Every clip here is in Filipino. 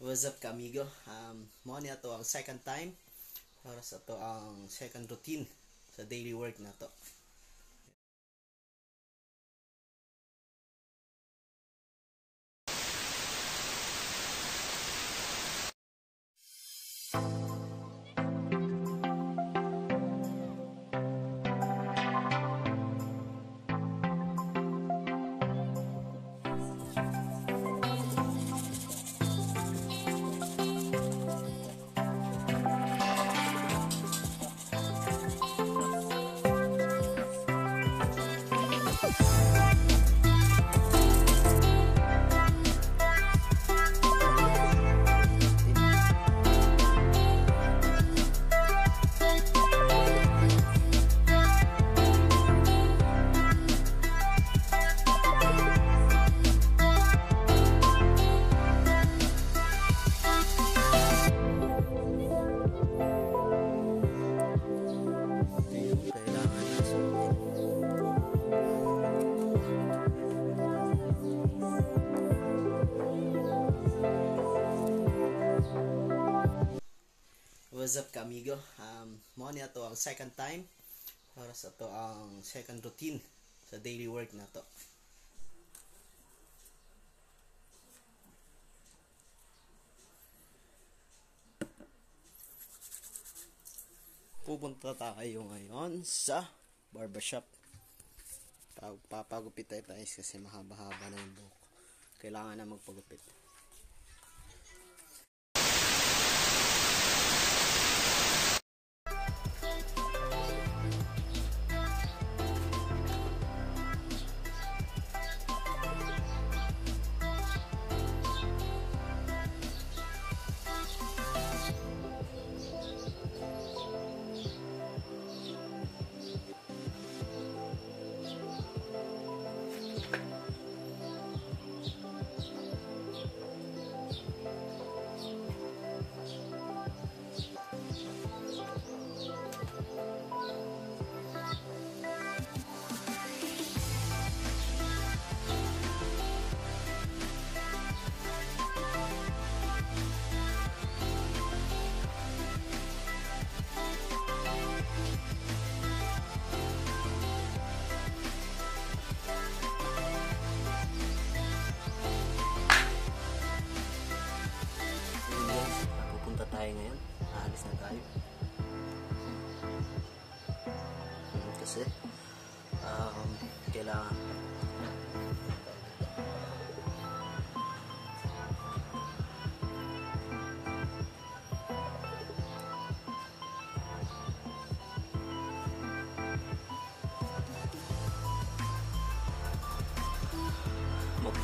What's up ka amigo? Um, mo niya to ang second time para sa to ang second routine sa daily work na to. Amigo? Um, mo niya to ang second time para sa to ang second routine sa daily work na to. Pupunta tayo ngayon sa barbershop. Pag- Papagupit tayo guys kasi mahaba-haba na yung buhok. Kailangan na magpagupit.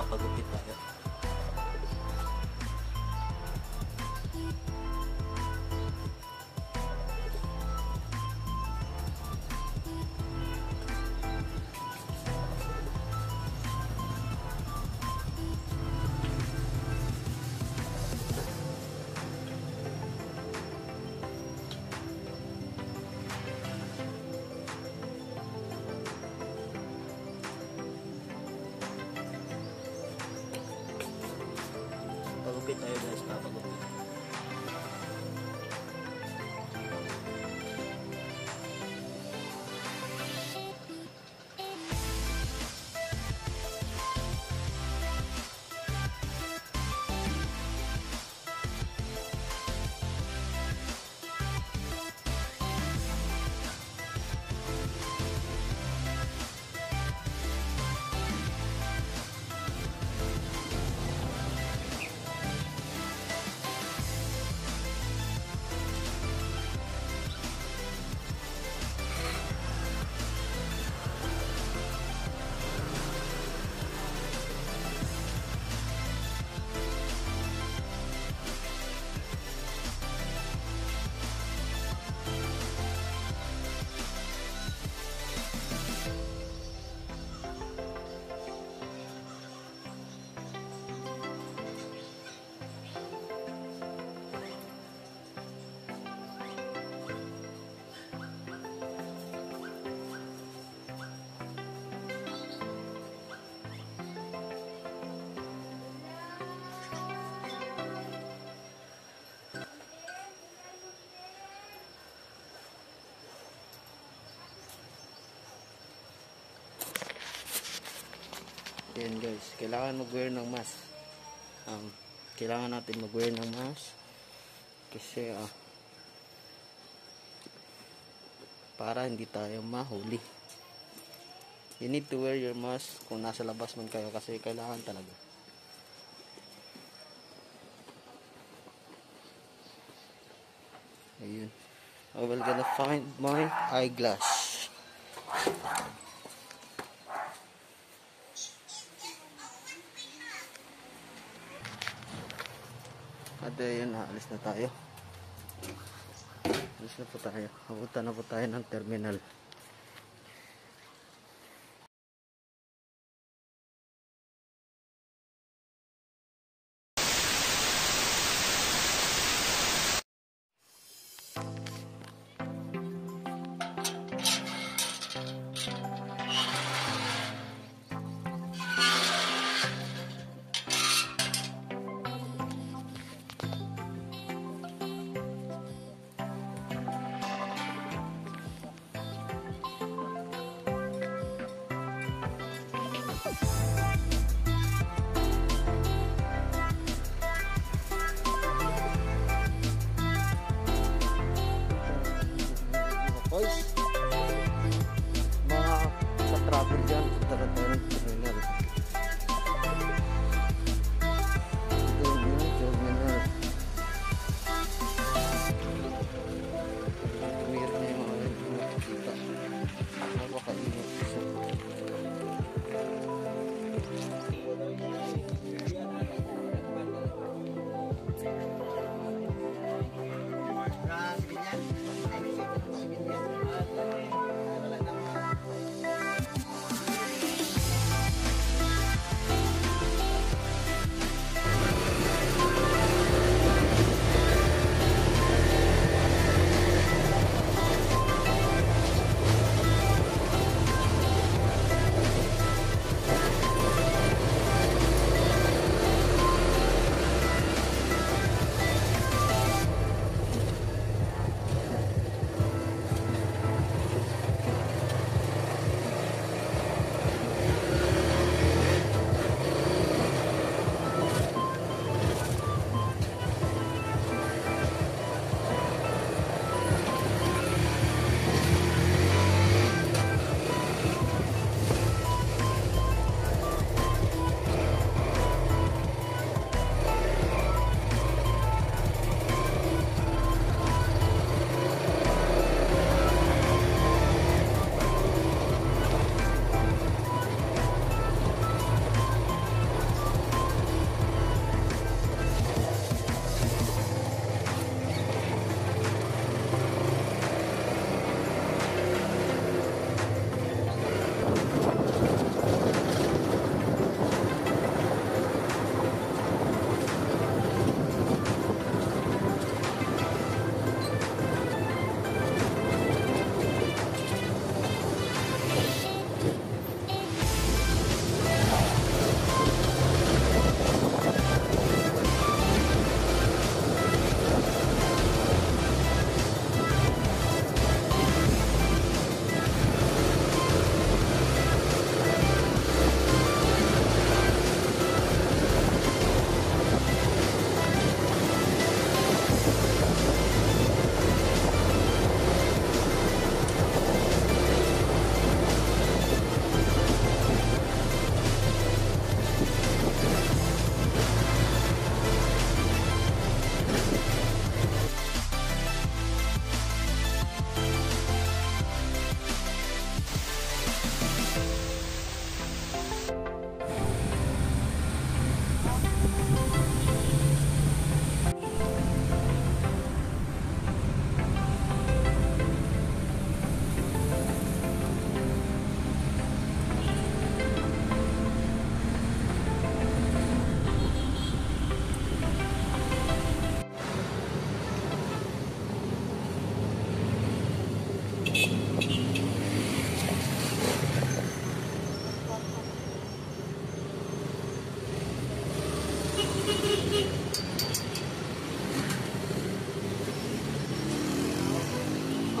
apa gupit lah ya? Ayan guys, kailangan mag-wear ng mask. Um, kailangan natin mag-wear ng mask. Kasi ah, para hindi tayo mahuli. You need to wear your mask kung nasa labas man kayo kasi kailangan talaga. Ayun. I will gonna find my eyeglass. At ayun, alis na tayo. Alis na po tayo. Abuta na po tayo ng terminal. guys mga sa travel dyan. Tara, tara.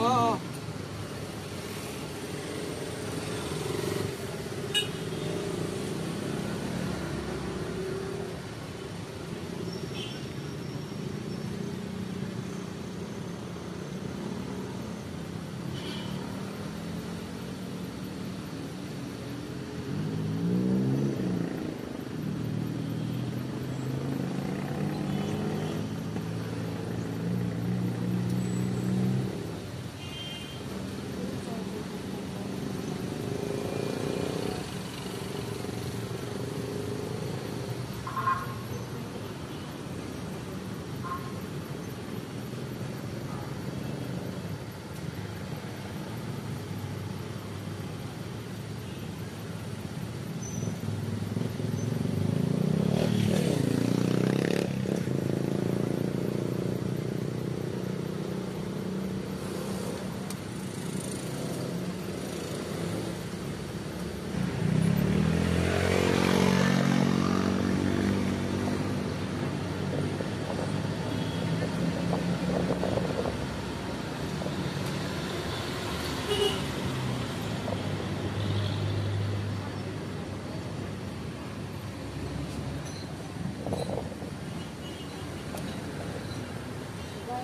Oh.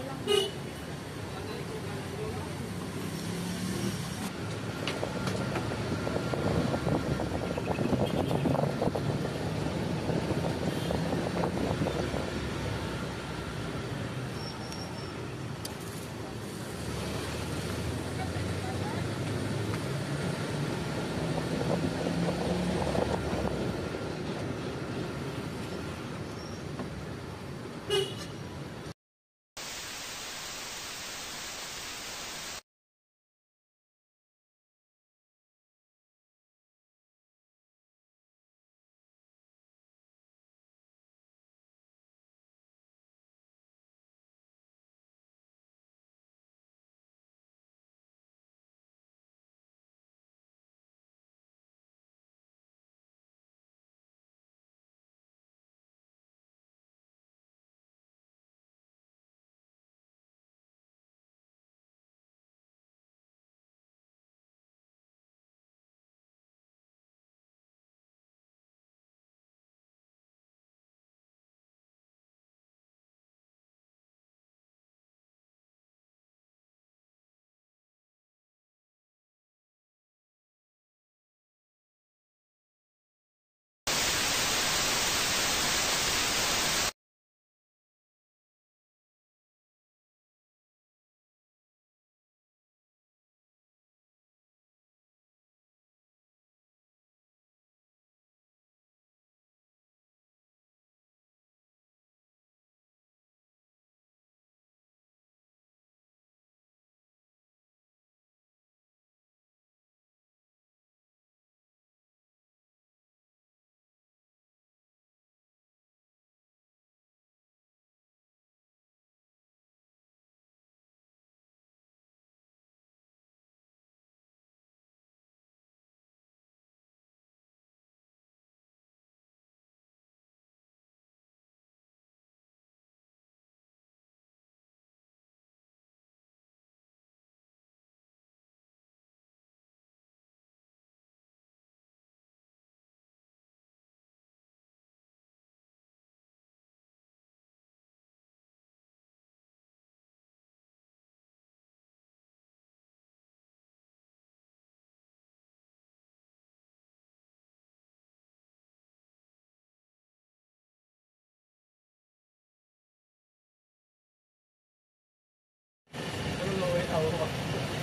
lang.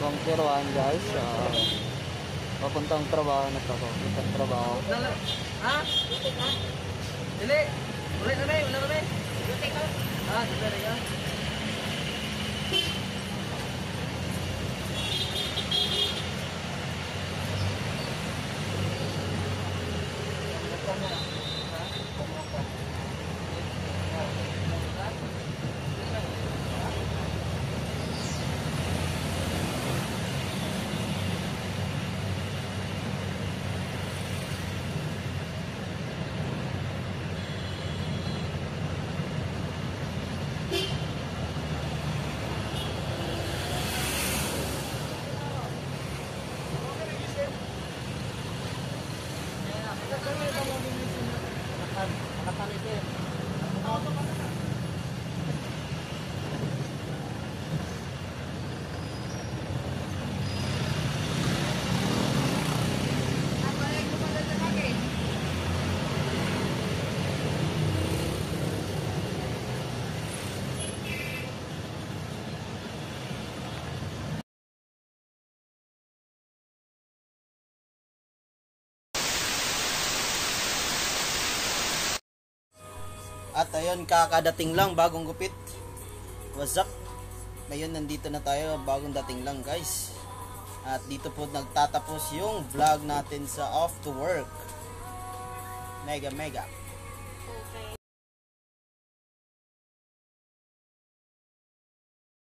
Bangkiruan guys. Uh, papuntang trabaho na to. Papuntang trabaho. Ha? Dili. Ulit na rin, ulit na rin. Ah, dito na At ayun, kakadating lang, bagong gupit. What's up? Ngayon, nandito na tayo, bagong dating lang guys. At dito po nagtatapos yung vlog natin sa off to work. Mega mega.